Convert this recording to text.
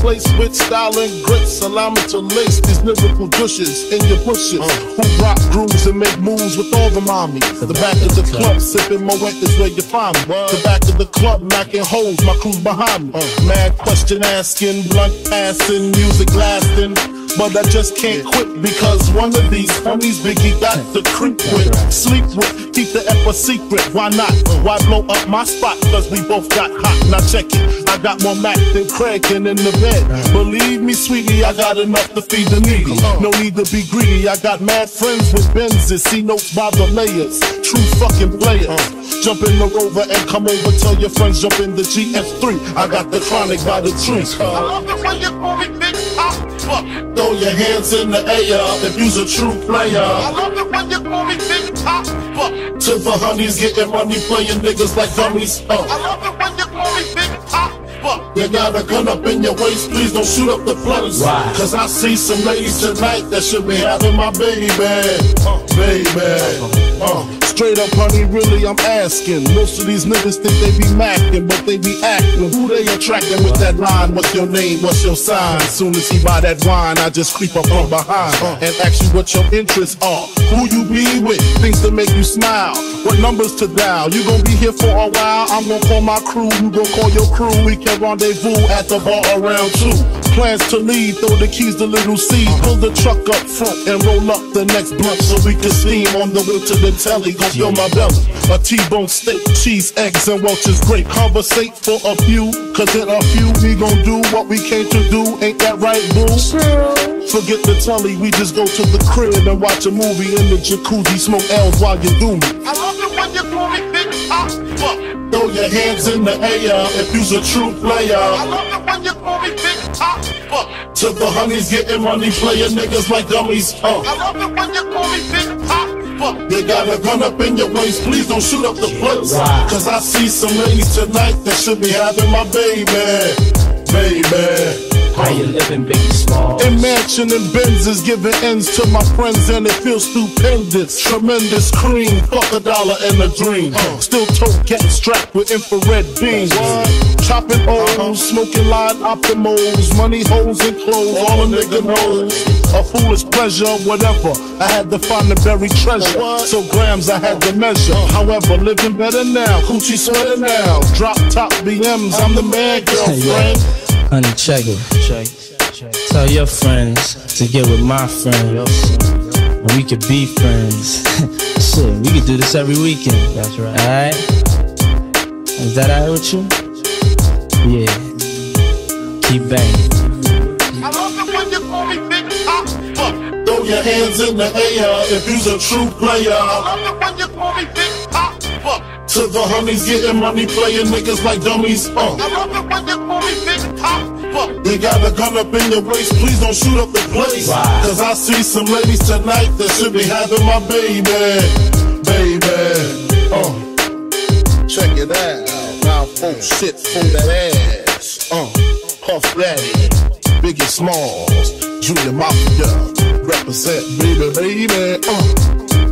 place with style and grit. Allow me to lace these lyrical douches in your bushes. Uh. Who rock grooves and make moves with all the mommies. The back of the club, sipping Moët is where you find me. The back of the club, knocking holes, my crew's behind me. Uh. Mad question asking, blunt passing, music lasting. But I just can't quit because one of these homies Biggie got the creep with, sleep with, keep the F a secret. Why not? Uh. Why blow up my spot? Cause we both got hot. Now check it. I got more Mac than Craig and in the bed. Believe me, sweetie, I got enough to feed the needy. No need to be greedy. I got mad friends with Benzes. See notes by the layers. True fucking players. Jump in the rover and come over. Tell your friends jump in the GS3. I got the chronic by the tree. I love it when you call me Big Poppa. Throw your hands in the air if you's a true player. I love it when you call me Big Poppa. To the honeys getting money, playing niggas like dummies. I Uh, love it when you call me Big You got a gun up in your waist, please don't shoot up the place. Why? Cause I see some ladies tonight that should be having my baby. Baby. Uh, straight up, honey, really, I'm asking. Most of these niggas think they be macking, but they be acting. Who they attracting with that line? What's your name? What's your sign? Soon as he buy that wine, I just creep up from behind and ask you what your interests are. Who you be with? Things to make you smile. What numbers to dial? You gon' be here for a while. I'm gon' call my crew. You gon' call your crew. We can rendezvous at the bar around two. Plans to leave, throw the keys to Lil' Cease. Pull the truck up front and roll up the next blunt so we can steam on the way to the telly. Go fill my belly. A T-bone steak, cheese, eggs, and Welch's grape. Conversate for a few, cause in a few we gon' do what we came to do. Ain't that right, boo? Forget the telly, we just go to the crib and watch a movie in the jacuzzi, smoke L's while you do me. I love it when you call me Big Poppa. Throw your hands in the air if you's a true player. I love it when you call me Big Poppa. To the honeys getting money, playing niggas like dummies. Uh. I love it when you call me Big You got a gun up in your waist, please don't shoot up the place. Cause I see some ladies tonight that should be having my baby. Baby. How you living, Biggie Small? In mansion and Benzes giving ends to my friends and it feels stupendous. Tremendous cream, fuck a dollar and a dream. Uh. Still tote getting strapped with infrared beams. Chopping O's, smoking live optimals, money holes and clothes, all a nigga knows. A foolish pleasure, whatever. I had to find the buried treasure. So grams I had to measure. However, living better now, coochie sweater now. Drop top BMs, I'm the man, girlfriend. Honey, check it. Check. Tell your friends to get with my friends. And we could be friends. Shit, we could do this every weekend. That's right. Alright? Is that alright with you? Yeah. Keep banging. I love it when you call me Big Poppa. Throw your hands in the air if you's a true player. I love it when you call me Big Poppa. To the honeys getting money, playing niggas like dummies. Uh. I love it when you call me Big Poppa. you got a gun up in your waist, please don't shoot up the place. Why? Cause I see some ladies tonight that should be having my baby. Baby. Uh, check it out. Mouthful shit for that ass. Uh, Puff Daddy, Biggie Smalls, Junior Mafia. Represent, baby, baby. Uh.